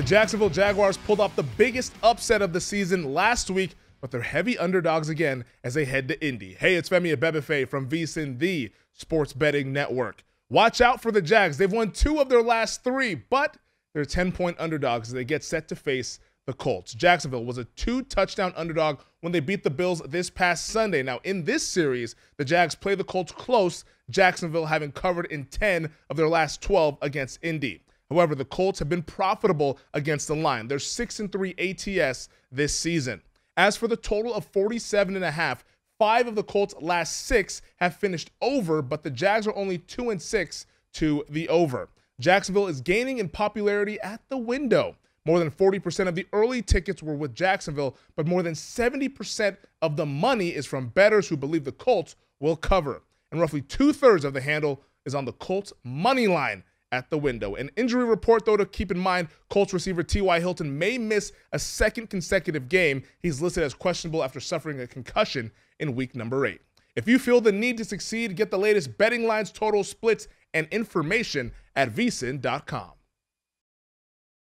The Jacksonville Jaguars pulled off the biggest upset of the season last week, but they're heavy underdogs again as they head to Indy. Hey, it's Femi Abebefe from VSIN, the sports betting network. Watch out for the Jags. They've won two of their last three, but they're 10 point underdogs as they get set to face the Colts. Jacksonville was a two touchdown underdog when they beat the Bills this past Sunday. Now, in this series, the Jags play the Colts close, Jacksonville having covered in 10 of their last 12 against Indy. However, the Colts have been profitable against the line. They're 6 and 3 ATS this season. As for the total of 47 and a half, 5 of the Colts last 6 have finished over, but the Jags are only 2 and 6 to the over. Jacksonville is gaining in popularity at the window. More than 40% of the early tickets were with Jacksonville, but more than 70% of the money is from bettors who believe the Colts will cover. And roughly two thirds of the handle is on the Colts money line at the window. An injury report, though, to keep in mind Colts receiver T.Y. Hilton may miss a second consecutive game. He's listed as questionable after suffering a concussion in week number eight. If you feel the need to succeed, get the latest betting lines, total splits, and information at vsin.com.